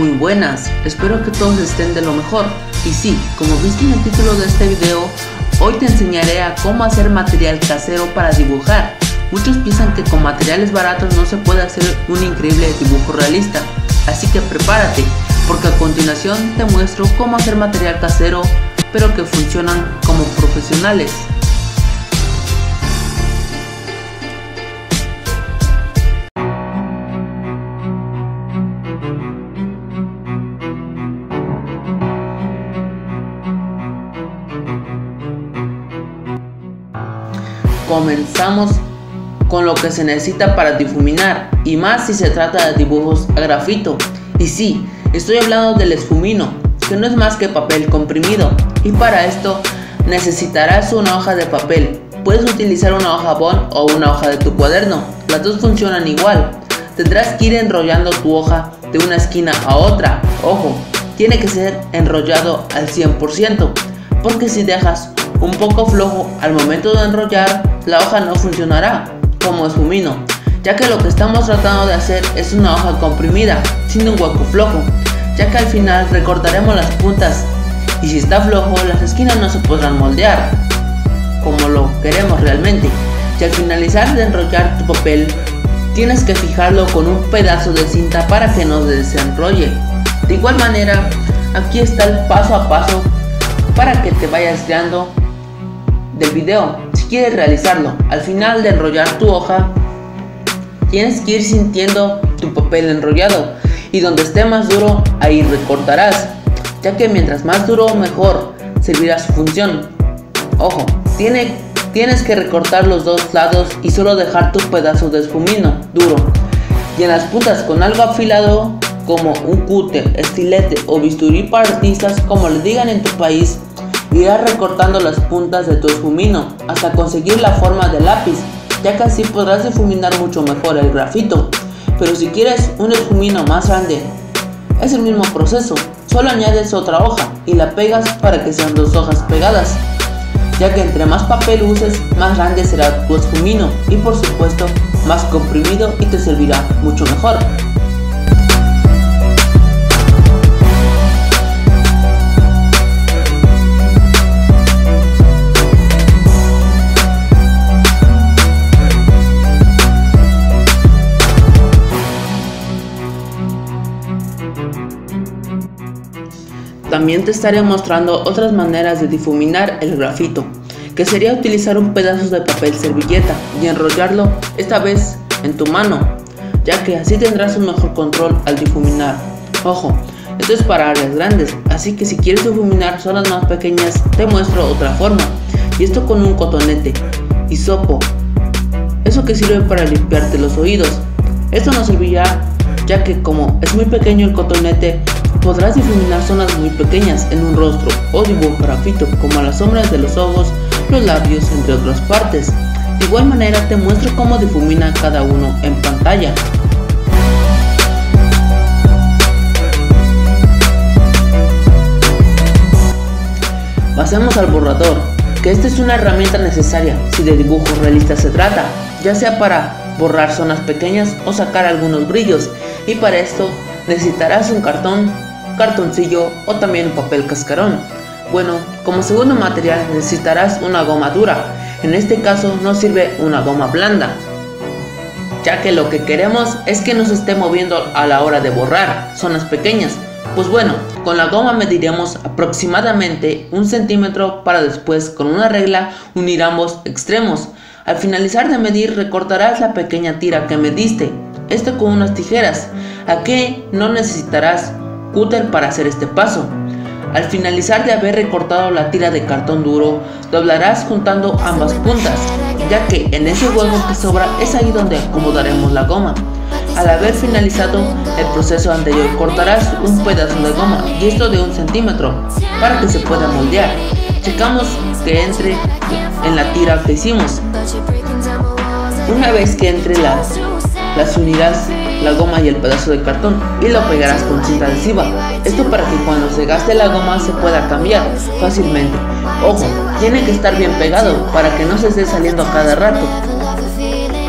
Muy buenas, espero que todos estén de lo mejor. Y sí, como viste en el título de este video, hoy te enseñaré a cómo hacer material casero para dibujar. Muchos piensan que con materiales baratos no se puede hacer un increíble dibujo realista, así que prepárate, porque a continuación te muestro cómo hacer material casero, pero que funcionan como profesionales. Comenzamos con lo que se necesita para difuminar y más si se trata de dibujos a grafito. Y sí, estoy hablando del esfumino, que no es más que papel comprimido y para esto necesitarás una hoja de papel. Puedes utilizar una hoja bond o una hoja de tu cuaderno, las dos funcionan igual. Tendrás que ir enrollando tu hoja de una esquina a otra. Ojo, tiene que ser enrollado al 100%, porque si dejas un poco flojo al momento de enrollar, la hoja no funcionará como esfumino, ya que lo que estamos tratando de hacer es una hoja comprimida, sin un hueco flojo, ya que al final recortaremos las puntas y si está flojo las esquinas no se podrán moldear como lo queremos realmente. Y al finalizar de enrollar tu papel, tienes que fijarlo con un pedazo de cinta para que no desenrolle. De igual manera, aquí está el paso a paso para que te vayas creando del video si quieres realizarlo. Al final de enrollar tu hoja, tienes que ir sintiendo tu papel enrollado y donde esté más duro, ahí recortarás, ya que mientras más duro mejor servirá su función. Ojo, tiene, tienes que recortar los dos lados y solo dejar tu pedazo de esfumino duro. Y en las puntas con algo afilado como un cúter, estilete o bisturí para artistas como le digan en tu país, Irás recortando las puntas de tu esfumino hasta conseguir la forma de lápiz, ya que así podrás difuminar mucho mejor el grafito. Pero si quieres un esfumino más grande, es el mismo proceso, solo añades otra hoja y la pegas para que sean dos hojas pegadas, ya que entre más papel uses, más grande será tu esfumino y por supuesto más comprimido y te servirá mucho mejor. También te estaré mostrando otras maneras de difuminar el grafito, que sería utilizar un pedazo de papel servilleta y enrollarlo esta vez en tu mano, ya que así tendrás un mejor control al difuminar. Ojo, esto es para áreas grandes, así que si quieres difuminar zonas más pequeñas te muestro otra forma, y esto con un cotonete, y sopo, eso que sirve para limpiarte los oídos. Esto nos servirá ya que como es muy pequeño el cotonete Podrás difuminar zonas muy pequeñas en un rostro o dibujo grafito como las sombras de los ojos, los labios, entre otras partes. De igual manera te muestro cómo difumina cada uno en pantalla. Pasemos al borrador, que esta es una herramienta necesaria si de dibujo realista se trata, ya sea para borrar zonas pequeñas o sacar algunos brillos, y para esto necesitarás un cartón cartoncillo o también papel cascarón. Bueno, como segundo material necesitarás una goma dura, en este caso no sirve una goma blanda, ya que lo que queremos es que nos esté moviendo a la hora de borrar zonas pequeñas. Pues bueno, con la goma mediremos aproximadamente un centímetro para después con una regla unir ambos extremos. Al finalizar de medir recortarás la pequeña tira que mediste, esto con unas tijeras, a que no necesitarás cúter para hacer este paso. Al finalizar de haber recortado la tira de cartón duro, doblarás juntando ambas puntas, ya que en ese hueco que sobra es ahí donde acomodaremos la goma. Al haber finalizado el proceso anterior, cortarás un pedazo de goma, y esto de un centímetro, para que se pueda moldear. Checamos que entre en la tira que hicimos. Una vez que entre las, las unidades la goma y el pedazo de cartón y lo pegarás con cinta adhesiva. Esto para que cuando se gaste la goma se pueda cambiar fácilmente. Ojo, tiene que estar bien pegado para que no se esté saliendo a cada rato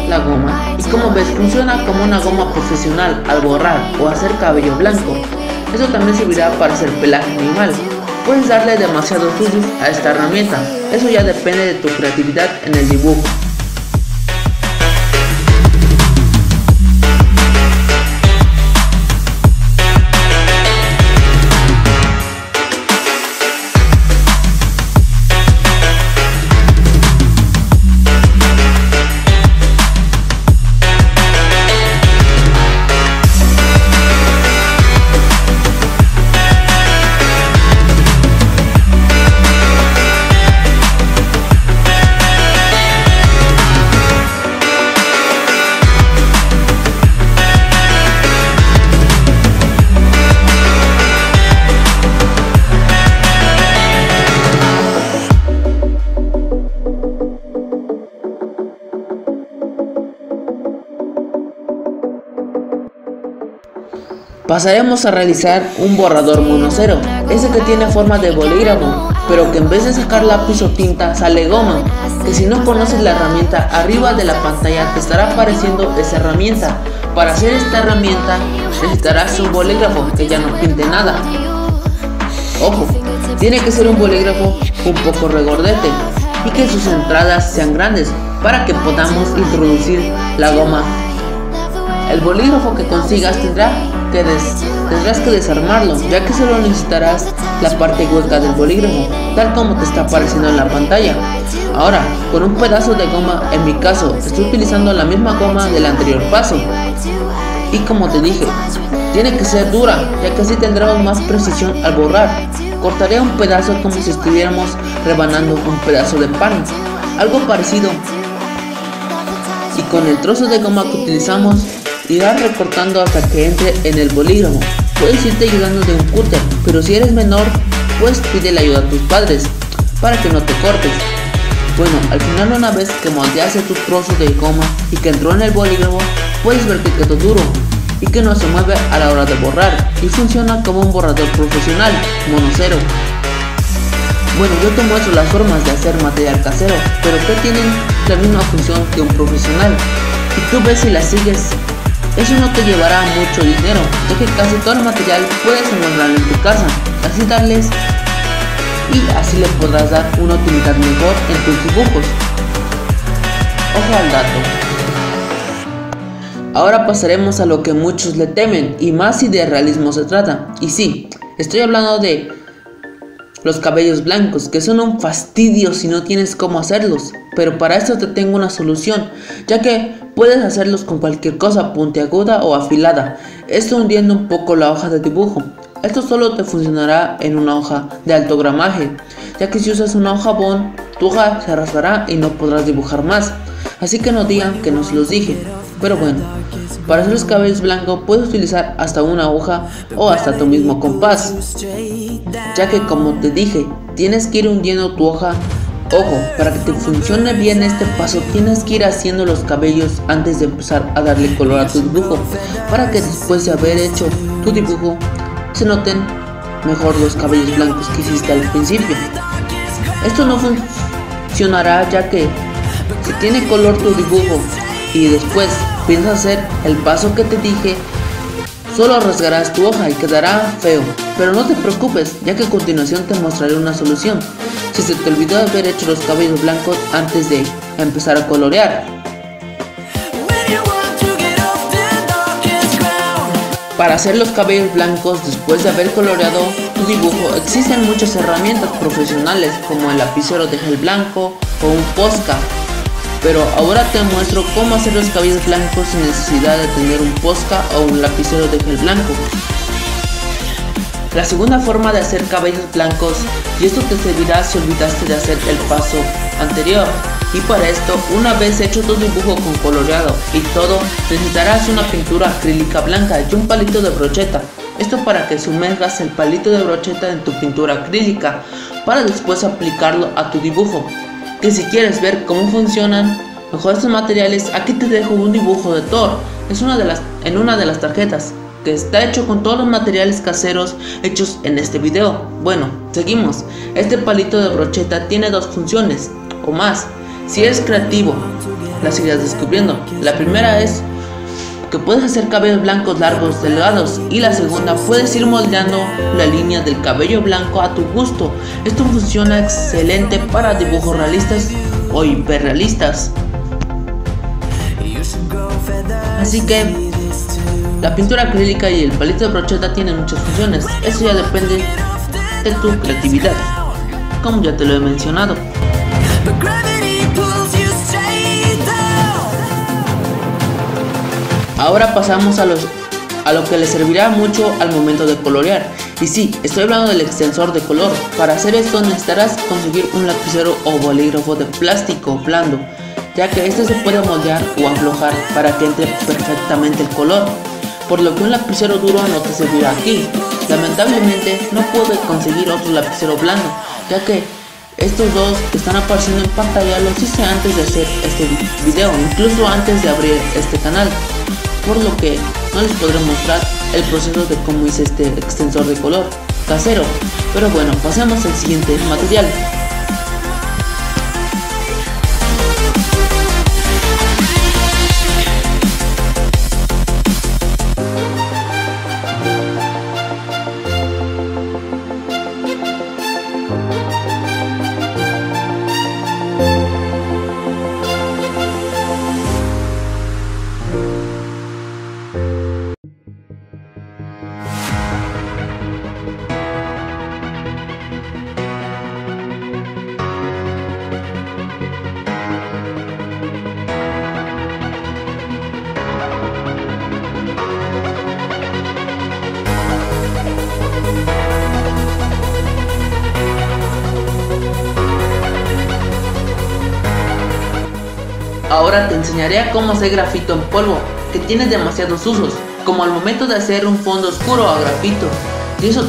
la goma y como ves funciona como una goma profesional al borrar o hacer cabello blanco. Esto también servirá para hacer pelaje animal. Puedes darle demasiados usos a esta herramienta, eso ya depende de tu creatividad en el dibujo. Pasaremos a realizar un borrador monocero, ese que tiene forma de bolígrafo, pero que en vez de sacar lápiz o tinta sale goma, que si no conoces la herramienta arriba de la pantalla te estará apareciendo esa herramienta. Para hacer esta herramienta necesitarás un bolígrafo que ya no pinte nada. Ojo, tiene que ser un bolígrafo un poco regordete y que sus entradas sean grandes para que podamos introducir la goma. El bolígrafo que consigas tendrá tendrás que desarmarlo, ya que solo necesitarás la parte hueca del bolígrafo, tal como te está apareciendo en la pantalla. Ahora, con un pedazo de goma, en mi caso, estoy utilizando la misma goma del anterior paso. Y como te dije, tiene que ser dura, ya que así tendremos más precisión al borrar. Cortaré un pedazo como si estuviéramos rebanando un pedazo de pan, algo parecido. Y con el trozo de goma que utilizamos, Irás recortando hasta que entre en el bolígrafo. Puedes irte ayudando de un cúter, pero si eres menor, pues pide la ayuda a tus padres para que no te cortes. Bueno, al final una vez que moldeaste tus trozos de goma y que entró en el bolígrafo, puedes ver que quedó duro y que no se mueve a la hora de borrar y funciona como un borrador profesional, monocero. Bueno, yo te muestro las formas de hacer material casero, pero que tienen la misma función que un profesional. Y tú ves si las sigues eso no te llevará mucho dinero, ya que casi todo el material puedes encontrarlo en tu casa, así darles y así le podrás dar una utilidad mejor en tus dibujos. Ojo al dato. Ahora pasaremos a lo que muchos le temen, y más si de realismo se trata. Y sí, estoy hablando de los cabellos blancos, que son un fastidio si no tienes cómo hacerlos. Pero para esto te tengo una solución, ya que puedes hacerlos con cualquier cosa puntiaguda o afilada, esto hundiendo un poco la hoja de dibujo. Esto solo te funcionará en una hoja de alto gramaje, ya que si usas una hoja bon, tu hoja se arrastrará y no podrás dibujar más. Así que no digan que no se los dije. Pero bueno, para hacer los cabellos blancos puedes utilizar hasta una hoja o hasta tu mismo compás. Ya que como te dije, tienes que ir hundiendo tu hoja Ojo, para que te funcione bien este paso tienes que ir haciendo los cabellos antes de empezar a darle color a tu dibujo para que después de haber hecho tu dibujo se noten mejor los cabellos blancos que hiciste al principio. Esto no funcionará ya que si tiene color tu dibujo y después piensas hacer el paso que te dije, solo rasgarás tu hoja y quedará feo. Pero no te preocupes, ya que a continuación te mostraré una solución si se te olvidó haber hecho los cabellos blancos antes de empezar a colorear. Para hacer los cabellos blancos después de haber coloreado tu dibujo existen muchas herramientas profesionales como el lapicero de gel blanco o un Posca. Pero ahora te muestro cómo hacer los cabellos blancos sin necesidad de tener un Posca o un lapicero de gel blanco. La segunda forma de hacer cabellos blancos, y esto te servirá si olvidaste de hacer el paso anterior. Y para esto, una vez hecho tu dibujo con coloreado y todo, necesitarás una pintura acrílica blanca y un palito de brocheta. Esto para que sumergas el palito de brocheta en tu pintura acrílica, para después aplicarlo a tu dibujo. Que si quieres ver cómo funcionan mejor estos materiales, aquí te dejo un dibujo de Thor, es una de las, en una de las tarjetas que está hecho con todos los materiales caseros hechos en este video. Bueno, seguimos. Este palito de brocheta tiene dos funciones o más. Si eres creativo, las irás descubriendo. La primera es que puedes hacer cabellos blancos largos delgados y la segunda puedes ir moldeando la línea del cabello blanco a tu gusto. Esto funciona excelente para dibujos realistas o hiperrealistas. Así que la pintura acrílica y el palito de brocheta tienen muchas funciones. Eso ya depende de tu creatividad, como ya te lo he mencionado. Ahora pasamos a, lo que le servirá mucho al momento de colorear. Y sí, estoy hablando del extensor de color. Para hacer esto necesitarás conseguir un lapicero o bolígrafo de plástico blando, ya que este se puede moldear o aflojar para que entre perfectamente el color. Por lo que un lapicero duro no te servirá aquí. Lamentablemente no pude conseguir otro lapicero blando, ya que estos dos que están apareciendo en pantalla los hice antes de hacer este video, incluso antes de abrir este canal por lo que no les podré mostrar el proceso de cómo hice este extensor de color casero. Pero bueno, pasemos al siguiente material. Ahora te enseñaré a cómo hacer grafito en polvo, que tiene demasiados usos, como al momento de hacer un fondo oscuro a grafito. Y eso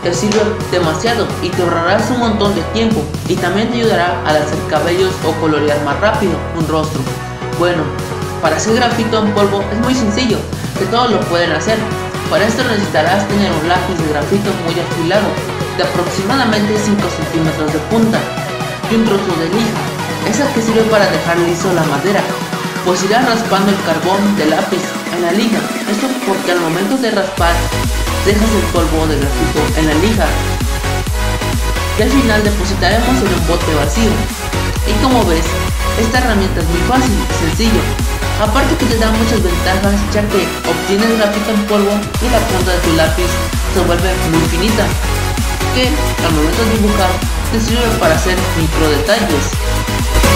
te sirve demasiado y te ahorrarás un montón de tiempo y también te ayudará a hacer cabellos o colorear más rápido un rostro. Bueno, para hacer grafito en polvo es muy sencillo, que todos lo pueden hacer. Para esto necesitarás tener un lápiz de grafito muy afilado, de aproximadamente 5 centímetros de punta, y un trozo de lija esa que sirve para dejar liso la madera, pues irá raspando el carbón del lápiz en la lija. Esto porque al momento de raspar dejas el polvo de grafito en la lija. Y al final depositaremos en un bote vacío. Y como ves, esta herramienta es muy fácil y sencillo. Aparte que te da muchas ventajas ya que obtienes grafito en polvo y la punta de tu lápiz se vuelve muy finita. Que al momento de dibujar te sirve para hacer micro detalles.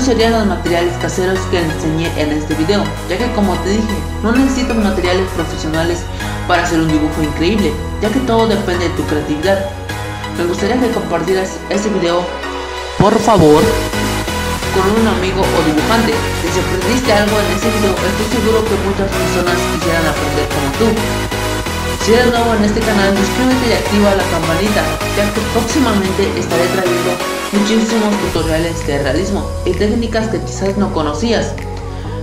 Estos serían los materiales caseros que enseñé en este video, ya que como te dije, no necesitas materiales profesionales para hacer un dibujo increíble, ya que todo depende de tu creatividad. Me gustaría que compartieras este video, por favor, con un amigo o dibujante. Si aprendiste algo en este video, estoy seguro que muchas personas quisieran aprender como tú. Si eres nuevo en este canal, suscríbete y activa la campanita, ya que próximamente estaré trayendo muchísimos tutoriales de realismo y técnicas que quizás no conocías.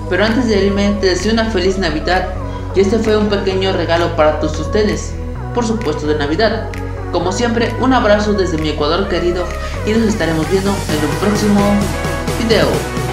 Pero antes de irme, te deseo una feliz Navidad y este fue un pequeño regalo para todos ustedes, por supuesto de Navidad. Como siempre, un abrazo desde mi Ecuador querido y nos estaremos viendo en un próximo video.